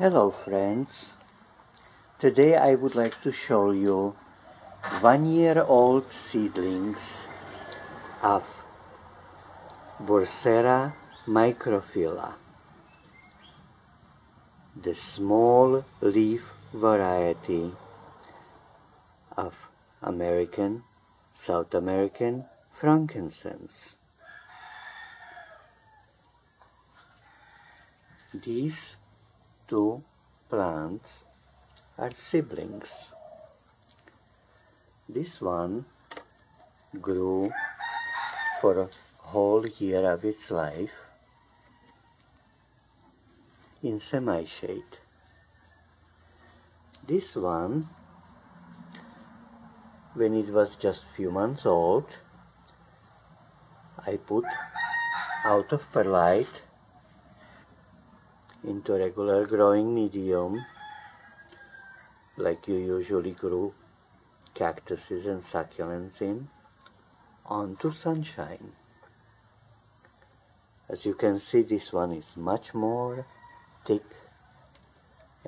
Hello friends. Today I would like to show you one year old seedlings of Bursera microphylla, the small leaf variety of American, South American frankincense. These two plants are siblings. This one grew for a whole year of its life in semi-shade. This one, when it was just few months old, I put out of perlite into regular growing medium like you usually grow cactuses and succulents in onto sunshine. As you can see this one is much more thick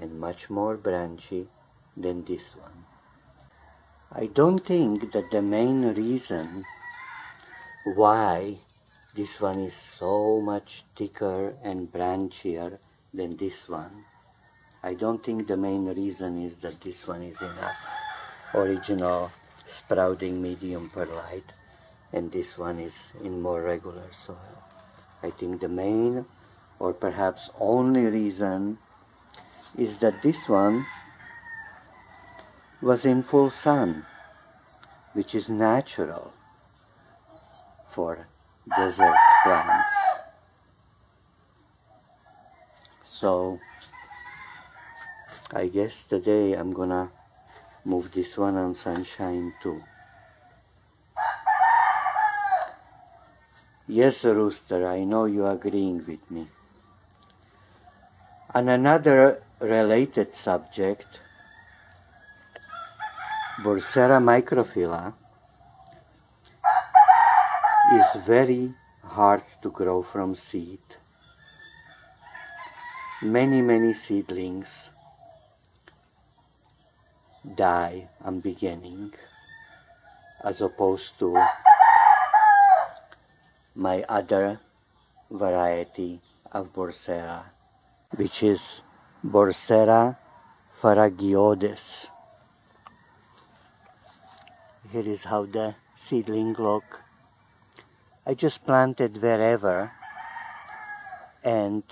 and much more branchy than this one. I don't think that the main reason why this one is so much thicker and branchier than this one. I don't think the main reason is that this one is in a original sprouting medium perlite and this one is in more regular soil. I think the main or perhaps only reason is that this one was in full sun which is natural for desert plants. So I guess today I'm gonna move this one on sunshine too. Yes, Rooster, I know you are agreeing with me. On another related subject, Bursera microphylla is very hard to grow from seed many, many seedlings die on beginning as opposed to my other variety of Bursera, which is Bursera faragiodes. Here is how the seedling look. I just planted wherever and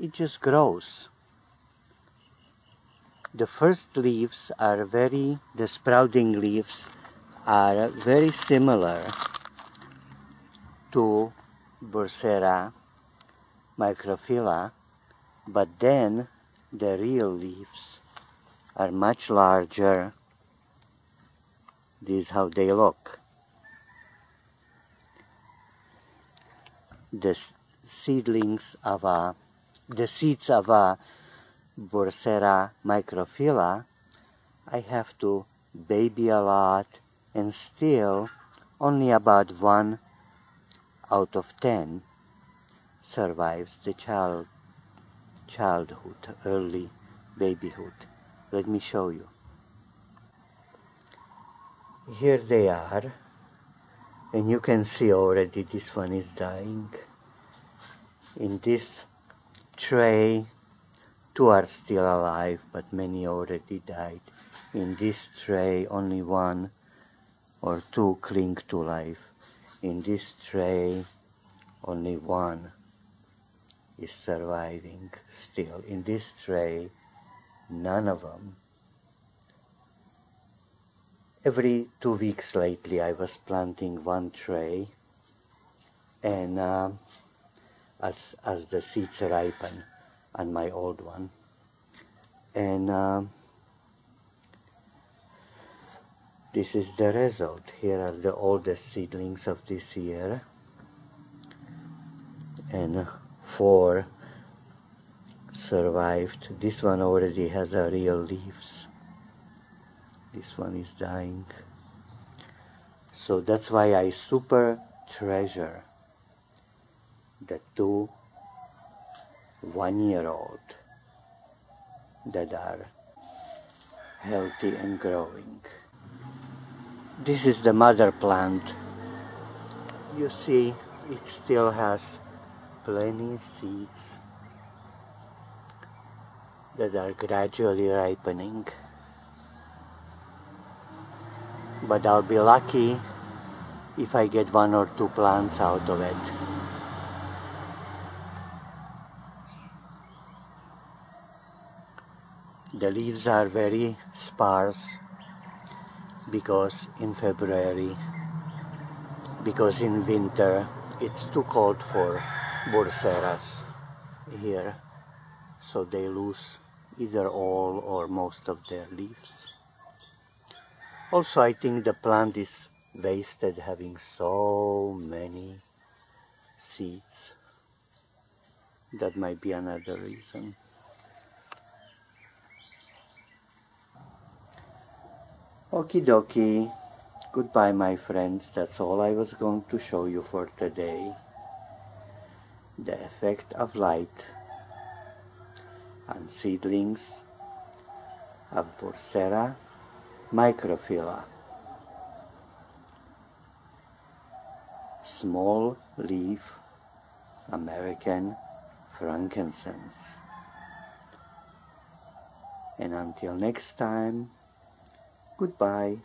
it just grows. The first leaves are very, the sprouting leaves are very similar to Bursera microphylla, but then the real leaves are much larger. This is how they look. The seedlings of a the seeds of a Bursera microphylla, I have to baby a lot and still only about one out of ten survives the child childhood, early babyhood. Let me show you. Here they are and you can see already this one is dying. In this tray. Two are still alive, but many already died. In this tray, only one or two cling to life. In this tray, only one is surviving still. In this tray, none of them. Every two weeks lately, I was planting one tray, and uh, as, as the seeds ripen on my old one. And uh, this is the result. Here are the oldest seedlings of this year. And four survived. This one already has a real leaves. This one is dying. So that's why I super treasure the two one-year-old that are healthy and growing. This is the mother plant. You see it still has plenty seeds that are gradually ripening. But I'll be lucky if I get one or two plants out of it. The leaves are very sparse because in February, because in winter it's too cold for burseras here, so they lose either all or most of their leaves. Also, I think the plant is wasted having so many seeds. That might be another reason. Okie dokie. Goodbye, my friends. That's all I was going to show you for today. The effect of light on seedlings of Bursera microphylla. Small leaf American frankincense. And until next time, goodbye.